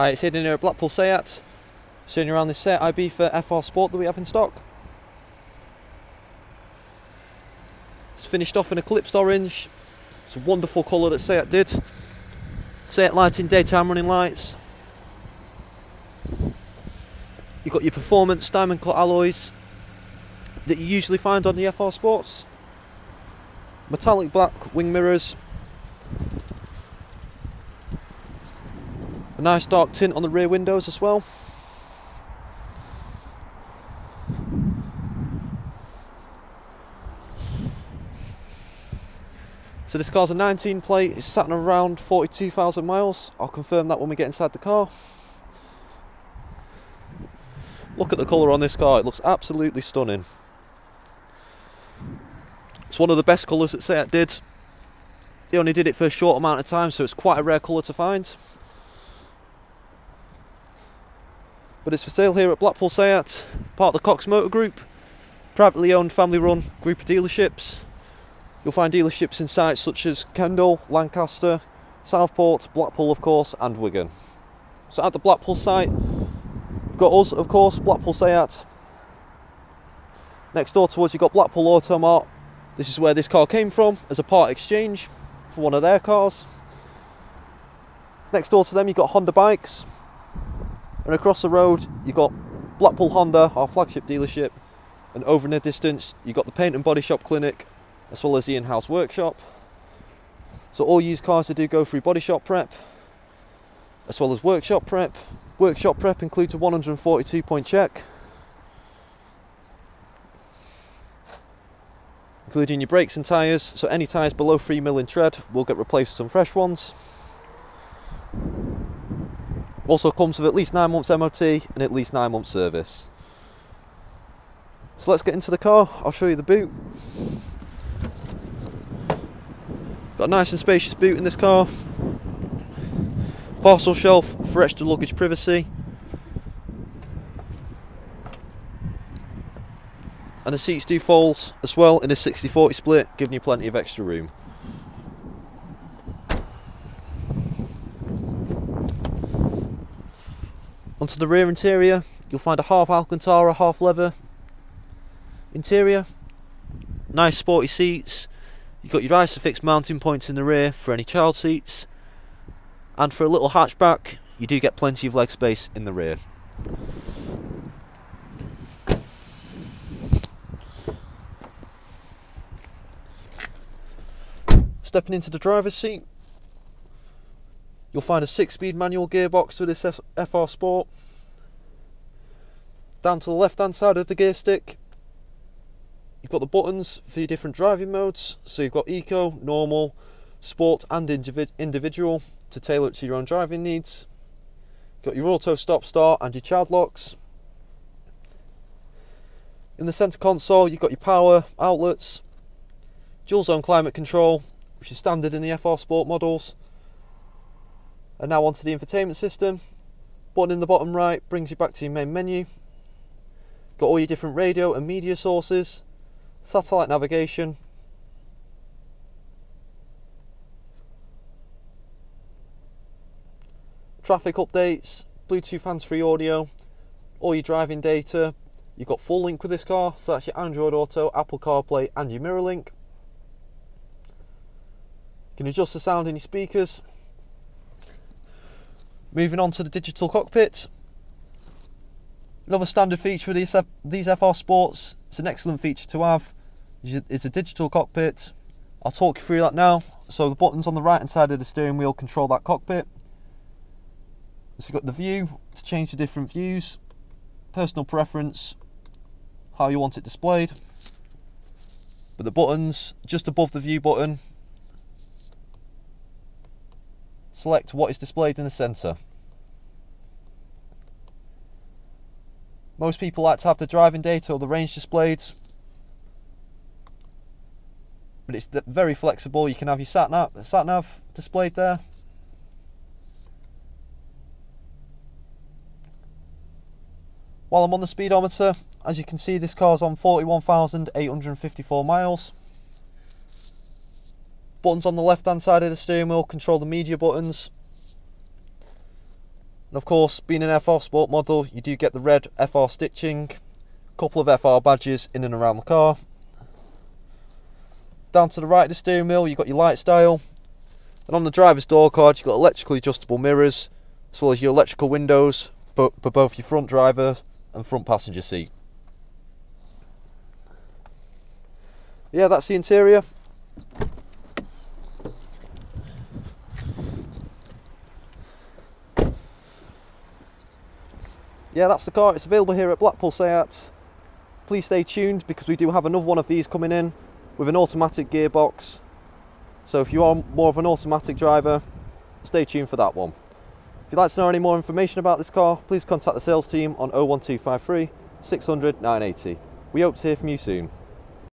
Hi, it's Hayden here at Blackpool Seat, showing you around this Seat Ibiza FR Sport that we have in stock. It's finished off in Eclipse Orange. It's a wonderful colour that Seat did. Seat lighting, daytime running lights. You've got your performance diamond cut alloys that you usually find on the FR Sports. Metallic black wing mirrors, A nice dark tint on the rear windows as well. So this car's a 19 plate, it's sat around 42,000 miles. I'll confirm that when we get inside the car. Look at the colour on this car, it looks absolutely stunning. It's one of the best colours that Seat did. They only did it for a short amount of time, so it's quite a rare colour to find. But it's for sale here at Blackpool Seat, part of the Cox Motor Group, privately owned, family run group of dealerships. You'll find dealerships in sites such as Kendal, Lancaster, Southport, Blackpool, of course, and Wigan. So at the Blackpool site, you've got us, of course, Blackpool Seat. Next door to us, you've got Blackpool Automart. This is where this car came from as a part exchange for one of their cars. Next door to them, you've got Honda Bikes. And across the road, you've got Blackpool Honda, our flagship dealership, and over in the distance, you've got the paint and body shop clinic, as well as the in-house workshop. So all used cars they do go through body shop prep, as well as workshop prep. Workshop prep includes a 142 point check, including your brakes and tyres. So any tyres below 3 mil in tread will get replaced with some fresh ones. Also comes with at least 9 months MOT and at least 9 months service. So let's get into the car, I'll show you the boot. Got a nice and spacious boot in this car. Parcel shelf for extra luggage privacy. And the seats do fold as well in a 60-40 split, giving you plenty of extra room. Onto the rear interior, you'll find a half Alcantara, half leather interior. Nice sporty seats. You've got your Isofix mounting points in the rear for any child seats. And for a little hatchback, you do get plenty of leg space in the rear. Stepping into the driver's seat, You'll find a six-speed manual gearbox with this FR Sport. Down to the left-hand side of the gear stick, you've got the buttons for your different driving modes. So you've got Eco, Normal, Sport and Individual to tailor it to your own driving needs. You've got your auto stop start and your child locks. In the centre console, you've got your power outlets, dual zone climate control, which is standard in the FR Sport models, and now onto the infotainment system. Button in the bottom right brings you back to your main menu. Got all your different radio and media sources, satellite navigation, traffic updates, Bluetooth hands-free audio, all your driving data. You've got full link with this car, so that's your Android Auto, Apple CarPlay and your Mirror Link. You can adjust the sound in your speakers, Moving on to the digital cockpit. Another standard feature for these, these FR Sports, it's an excellent feature to have, is a digital cockpit. I'll talk you through that now. So the buttons on the right hand side of the steering wheel control that cockpit. So you've got the view to change the different views, personal preference, how you want it displayed. But the buttons just above the view button select what is displayed in the centre. Most people like to have the driving data or the range displayed, but it's very flexible. You can have your sat nav, sat nav displayed there. While I'm on the speedometer, as you can see, this car's on 41,854 miles. Buttons on the left hand side of the steering wheel control the media buttons. And of course, being an FR Sport model, you do get the red FR stitching, a couple of FR badges in and around the car. Down to the right of the steering wheel, you've got your light style. And on the driver's door card, you've got electrically adjustable mirrors, as well as your electrical windows for both your front driver and front passenger seat. Yeah, that's the interior. Yeah, that's the car. It's available here at Blackpool Seat. Please stay tuned because we do have another one of these coming in with an automatic gearbox. So if you are more of an automatic driver, stay tuned for that one. If you'd like to know any more information about this car, please contact the sales team on 01253 600 980. We hope to hear from you soon.